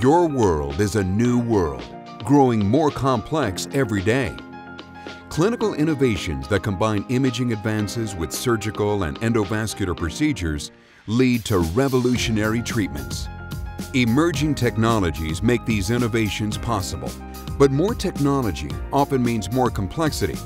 Your world is a new world, growing more complex every day. Clinical innovations that combine imaging advances with surgical and endovascular procedures lead to revolutionary treatments. Emerging technologies make these innovations possible, but more technology often means more complexity,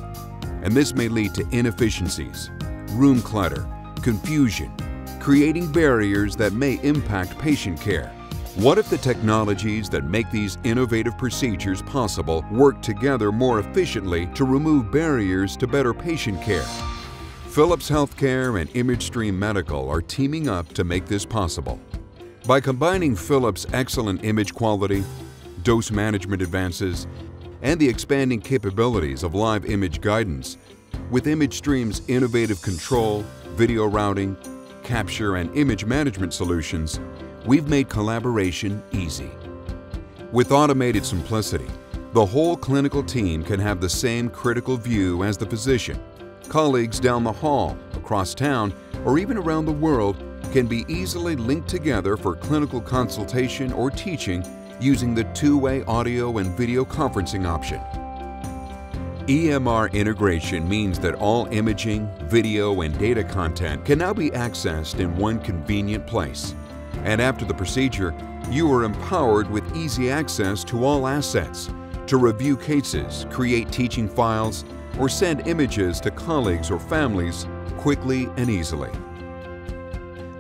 and this may lead to inefficiencies, room clutter, confusion, creating barriers that may impact patient care. What if the technologies that make these innovative procedures possible work together more efficiently to remove barriers to better patient care? Philips Healthcare and ImageStream Medical are teaming up to make this possible. By combining Philips' excellent image quality, dose management advances, and the expanding capabilities of live image guidance, with ImageStream's innovative control, video routing, capture, and image management solutions, we've made collaboration easy. With automated simplicity, the whole clinical team can have the same critical view as the physician. Colleagues down the hall, across town, or even around the world can be easily linked together for clinical consultation or teaching using the two-way audio and video conferencing option. EMR integration means that all imaging, video, and data content can now be accessed in one convenient place and after the procedure, you are empowered with easy access to all assets to review cases, create teaching files, or send images to colleagues or families quickly and easily.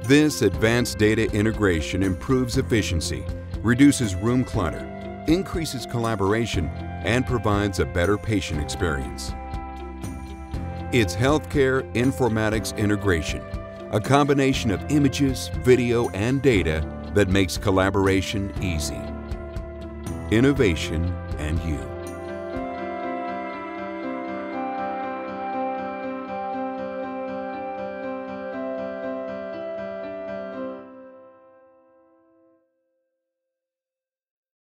This advanced data integration improves efficiency, reduces room clutter, increases collaboration, and provides a better patient experience. It's healthcare informatics integration a combination of images, video, and data that makes collaboration easy. Innovation and you.